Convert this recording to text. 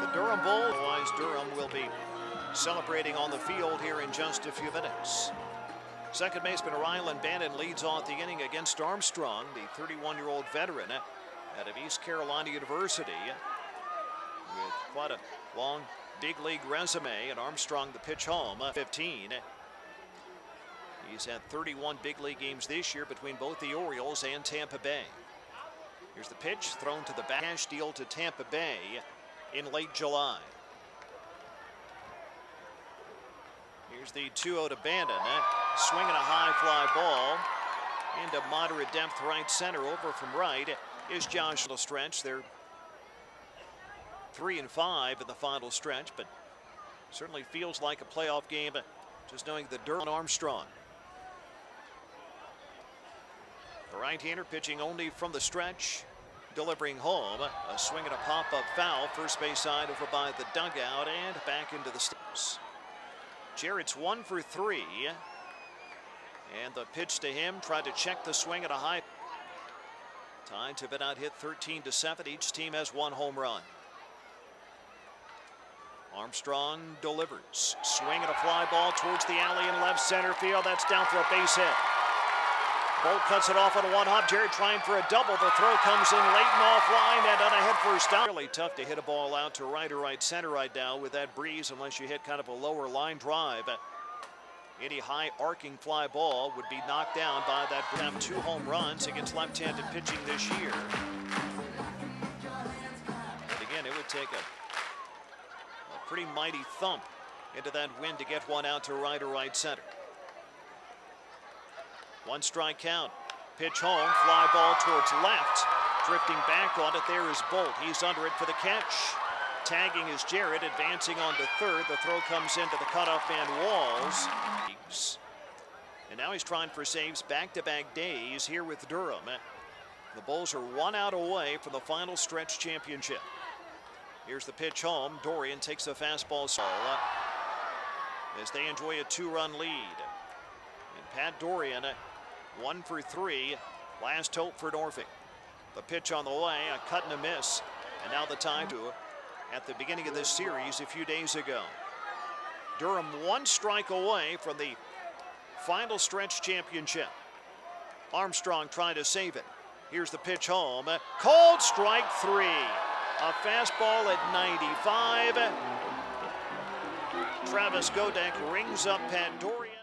The Durham Bull, otherwise Durham will be celebrating on the field here in just a few minutes. Second baseman Rylan Bannon leads off the inning against Armstrong, the 31-year-old veteran out of East Carolina University with quite a long big league resume. And Armstrong the pitch home, 15. He's had 31 big league games this year between both the Orioles and Tampa Bay. Here's the pitch thrown to the back deal to Tampa Bay in late July. Here's the 2-0 to Bannon. Swinging a high fly ball into moderate depth right center over from right is Josh the stretch. They're three and five in the final stretch, but certainly feels like a playoff game just knowing the Durham Armstrong. The right-hander pitching only from the stretch, delivering home. A swing and a pop-up foul, first base side over by the dugout and back into the stands. Jarrett's one for three. And the pitch to him, tried to check the swing at a high. Tied to been out hit 13 to 7. Each team has one home run. Armstrong delivers. Swing and a fly ball towards the alley in left center field. That's down for a base hit. Bolt cuts it off on a one hop. Jerry trying for a double. The throw comes in late and offline and on a head first down. Really tough to hit a ball out to right or right center right now with that breeze unless you hit kind of a lower line drive. Any high arcing fly ball would be knocked down by that. Two home runs against left-handed pitching this year. And again, it would take a, a pretty mighty thump into that wind to get one out to right or right center. One strike count. Pitch home, fly ball towards left. Drifting back on it, there is Bolt. He's under it for the catch. Tagging is Jarrett, advancing on to third. The throw comes into the cutoff man Walls. And now he's trying for saves back-to-back -back days here with Durham. The Bulls are one out away from the final stretch championship. Here's the pitch home. Dorrian takes a fastball uh, as they enjoy a two-run lead. And Pat Dorrian uh, one for three. Last hope for Norfolk. The pitch on the way, a cut and a miss. And now the time to at the beginning of this series a few days ago. Durham one strike away from the final stretch championship. Armstrong trying to save it. Here's the pitch home. Called strike three. A fastball at 95. Travis Godek rings up Pat Dorrian.